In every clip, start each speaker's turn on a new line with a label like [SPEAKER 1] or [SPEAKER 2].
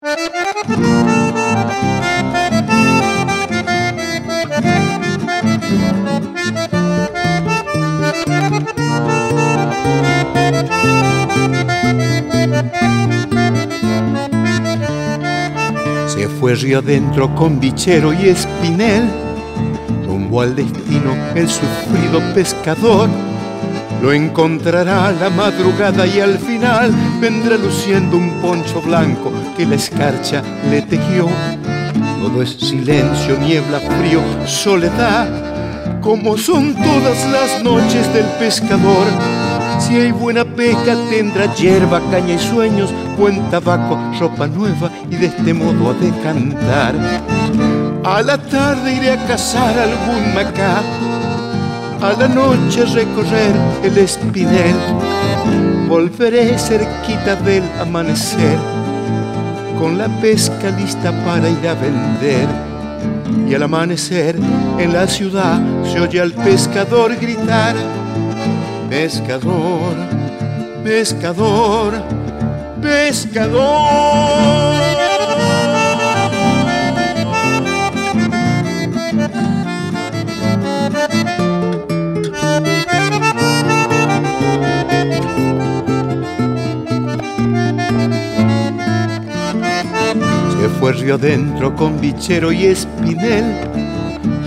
[SPEAKER 1] Se fue río adentro con bichero y espinel, rumbo al destino el sufrido pescador. Lo encontrará la madrugada y al final vendrá luciendo un poncho blanco que la escarcha le tejió. Todo es silencio, niebla, frío, soledad, como son todas las noches del pescador si hay buena pesca tendrá hierba, caña y sueños, buen tabaco, ropa nueva y de este modo a decantar. A la tarde iré a cazar algún macá, a la noche recorrer el espinel, volveré cerquita del amanecer, con la pesca lista para ir a vender. Y al amanecer en la ciudad se oye al pescador gritar pescador, pescador, pescador. Río adentro con bichero y espinel,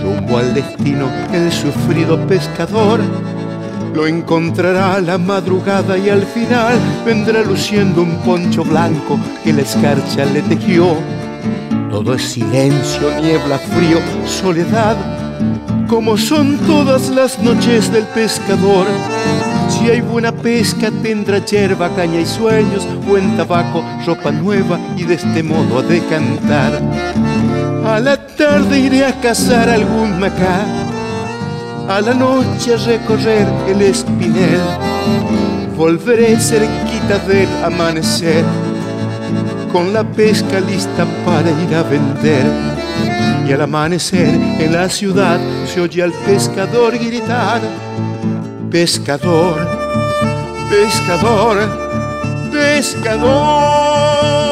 [SPEAKER 1] rumbo al destino el sufrido pescador lo encontrará a la madrugada y al final vendrá luciendo un poncho blanco que la escarcha le tejió. Todo es silencio, niebla, frío, soledad, como son todas las noches del pescador. Si hay buena pesca tendrá yerba, caña y sueños, buen tabaco, ropa nueva y de este modo a decantar. A la tarde iré a cazar algún macá a la noche a recorrer el espinel, volveré cerquita del amanecer, con la pesca lista para ir a vender. Y al amanecer en la ciudad se oye al pescador gritar, pescador, pescador, pescador.